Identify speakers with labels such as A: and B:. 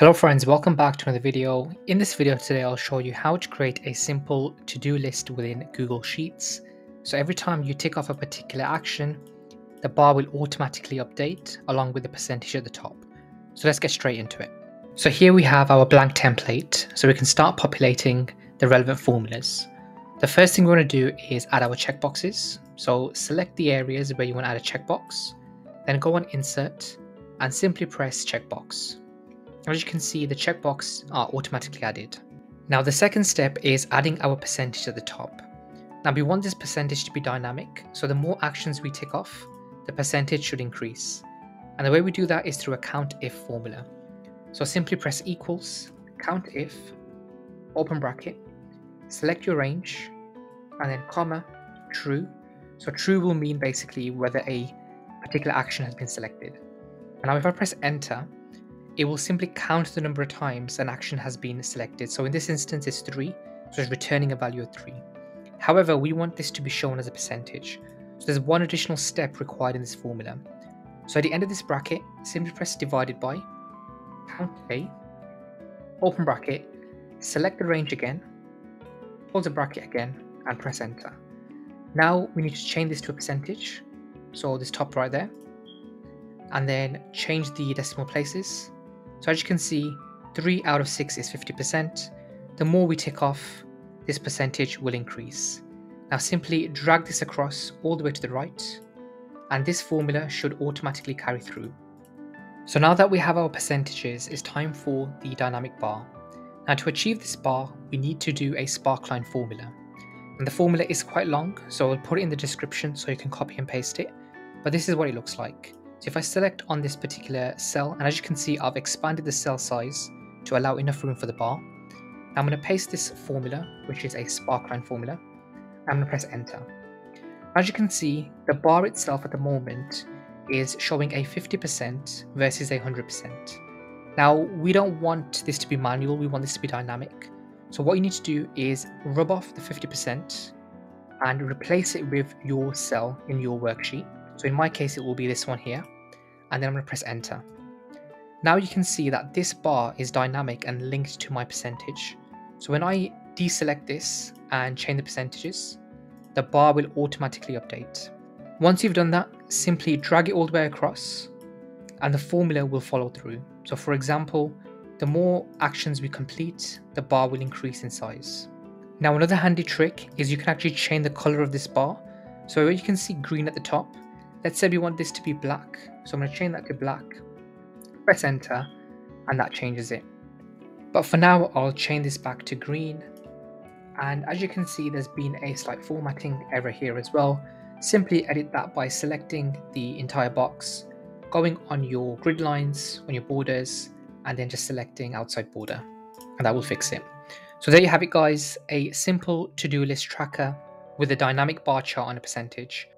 A: Hello friends, welcome back to another video. In this video today, I'll show you how to create a simple to-do list within Google Sheets. So every time you tick off a particular action, the bar will automatically update along with the percentage at the top. So let's get straight into it. So here we have our blank template, so we can start populating the relevant formulas. The first thing we want to do is add our checkboxes. So select the areas where you want to add a checkbox, then go on insert and simply press checkbox. As you can see, the checkbox are automatically added. Now the second step is adding our percentage at the top. Now we want this percentage to be dynamic, so the more actions we tick off, the percentage should increase. And the way we do that is through a COUNTIF formula. So simply press equals, COUNTIF, open bracket, select your range, and then comma, true. So true will mean basically whether a particular action has been selected. And now if I press enter, it will simply count the number of times an action has been selected. So in this instance, it's 3, so it's returning a value of 3. However, we want this to be shown as a percentage. So there's one additional step required in this formula. So at the end of this bracket, simply press divided by, count A, open bracket, select the range again, close the bracket again, and press enter. Now we need to change this to a percentage. So this top right there, and then change the decimal places so as you can see, 3 out of 6 is 50%. The more we tick off, this percentage will increase. Now simply drag this across all the way to the right, and this formula should automatically carry through. So now that we have our percentages, it's time for the dynamic bar. Now to achieve this bar, we need to do a sparkline formula. And the formula is quite long, so I'll put it in the description so you can copy and paste it. But this is what it looks like. So if I select on this particular cell, and as you can see, I've expanded the cell size to allow enough room for the bar. Now I'm going to paste this formula, which is a sparkline formula. I'm going to press enter. As you can see, the bar itself at the moment is showing a 50% versus a 100%. Now, we don't want this to be manual, we want this to be dynamic. So what you need to do is rub off the 50% and replace it with your cell in your worksheet. So in my case, it will be this one here. And then I'm going to press enter. Now you can see that this bar is dynamic and linked to my percentage. So when I deselect this and change the percentages, the bar will automatically update. Once you've done that, simply drag it all the way across and the formula will follow through. So for example, the more actions we complete, the bar will increase in size. Now another handy trick is you can actually change the color of this bar. So you can see green at the top, Let's say we want this to be black. So I'm going to change that to black. Press enter and that changes it. But for now, I'll change this back to green. And as you can see, there's been a slight formatting error here as well. Simply edit that by selecting the entire box, going on your grid lines, on your borders, and then just selecting outside border. And that will fix it. So there you have it guys, a simple to-do list tracker with a dynamic bar chart on a percentage.